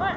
Hey!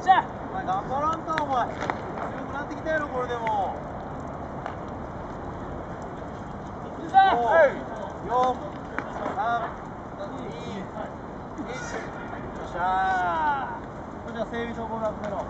しゃーそれじゃ整備消防団の